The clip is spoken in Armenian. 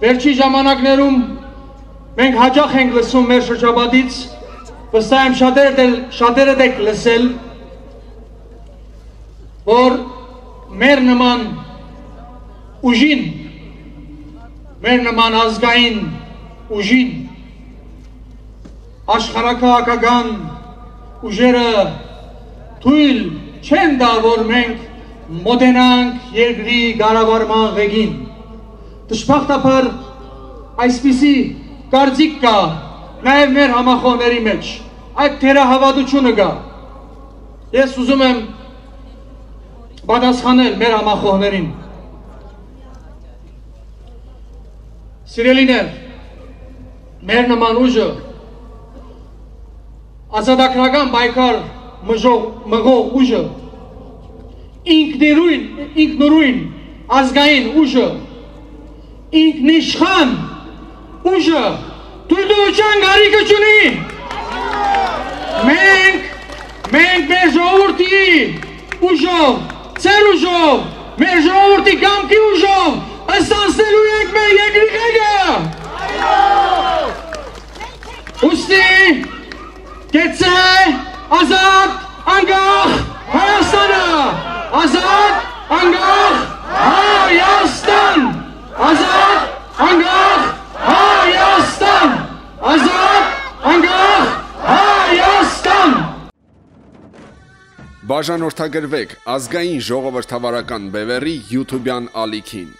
վերջի ժամանակներում մենք հաճախ ենք լսում մեր շրջապատից, վստահ եմ շատերը շատերը դեք լսել, որ մեր նման ուժին, մեր նման ազգային ուժին աշխարհակահաղական ուժերը թույլ չեն դա, որ մենք մոտենանք երկրի գարավարման ղեկին։ Դժբախտաբար այսպիսի կարծիք կա նաև մեր համախոհների մեջ, այդ թերահավատությունը կա։ Ես ուզում եմ պատասխանել մեր համախոհներին։ Սիրելիներ, մեր նման ուժը ազատագրական մժող մղող ուժը ինքնուրույն ինքնուրույն ազգային ուժը ինքնիշխան ուժը դույլության գարիկը չունի մենք մենք մեր ժողովրդի ուժով ծեր ուժով մեր ժողովրդի կամքի ուժով ըստանցնելու ենք մեր երկրի ղեկը Ոստի կեցե ազատ անգախ Հայաստանը ազատ անգախ Հայաստան ազատ անգախ Հայաստան ազատ անգախ Հայաստան Բաժանորդագրվեք ազգային ժողովրդավարական բևեռի YouTube-յան ալիքին։